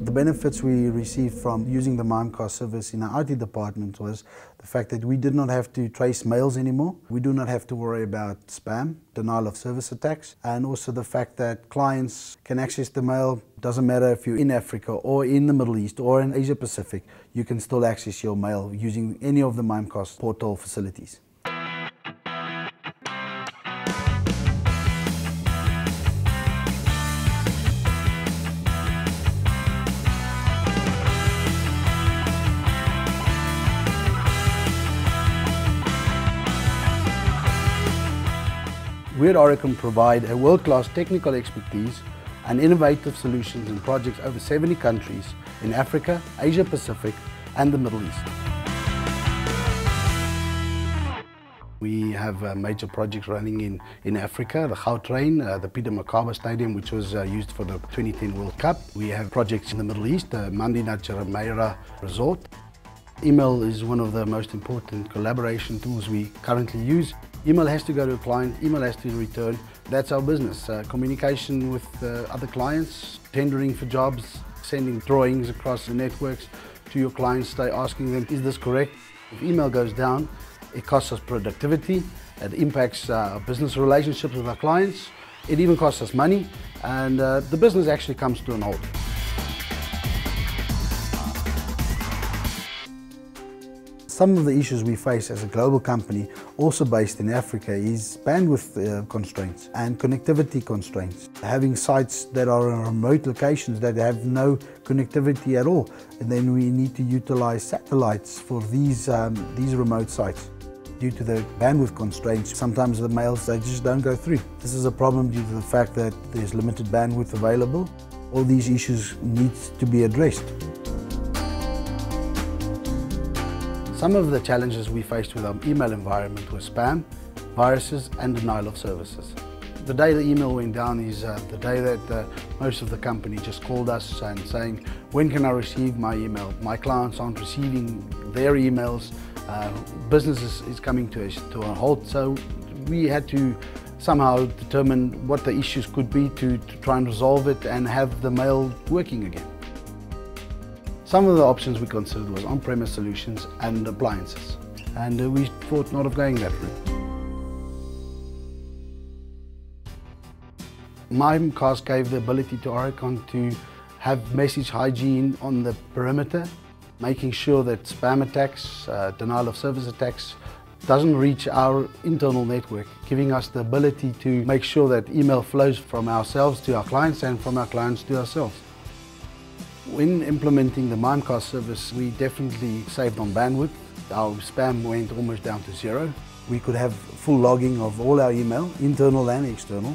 The benefits we received from using the Mimecast service in our IT department was the fact that we did not have to trace mails anymore. We do not have to worry about spam, denial of service attacks, and also the fact that clients can access the mail. Doesn't matter if you're in Africa or in the Middle East or in Asia Pacific, you can still access your mail using any of the Mimecast portal facilities. We at Aurecon provide a world-class technical expertise and innovative solutions in projects over 70 countries in Africa, Asia Pacific and the Middle East. We have uh, major projects running in, in Africa, the Gautrain, uh, the Peter Mokaba Stadium, which was uh, used for the 2010 World Cup. We have projects in the Middle East, the Madinat Jumeirah Resort. Email is one of the most important collaboration tools we currently use. Email has to go to a client, email has to return. That's our business. Uh, communication with uh, other clients, tendering for jobs, sending drawings across the networks to your clients, stay asking them, is this correct? If email goes down, it costs us productivity, it impacts uh, business relationships with our clients, it even costs us money, and uh, the business actually comes to an halt. Some of the issues we face as a global company, also based in Africa, is bandwidth uh, constraints and connectivity constraints. Having sites that are in remote locations that have no connectivity at all, and then we need to utilize satellites for these, um, these remote sites. Due to the bandwidth constraints, sometimes the mails they just don't go through. This is a problem due to the fact that there's limited bandwidth available. All these issues need to be addressed. Some of the challenges we faced with our email environment were spam, viruses and denial of services. The day the email went down is uh, the day that uh, most of the company just called us and saying, when can I receive my email? My clients aren't receiving their emails. Uh, business is, is coming to a, to a halt. So we had to somehow determine what the issues could be to, to try and resolve it and have the mail working again. Some of the options we considered was on-premise solutions and appliances. And uh, we thought not of going that route. Mimecast gave the ability to Aurecon to have message hygiene on the perimeter, making sure that spam attacks, uh, denial of service attacks, doesn't reach our internal network, giving us the ability to make sure that email flows from ourselves to our clients and from our clients to ourselves. When implementing the Mimecast service, we definitely saved on bandwidth. Our spam went almost down to zero. We could have full logging of all our email, internal and external.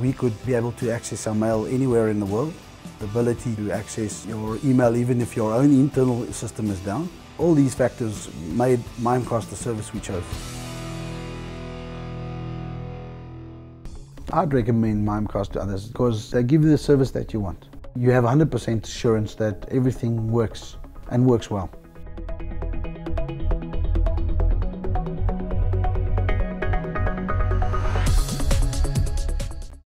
We could be able to access our mail anywhere in the world. The ability to access your email even if your own internal system is down. All these factors made Mimecast the service we chose. I'd recommend Mimecast to others because they give you the service that you want. You have 100% assurance that everything works and works well.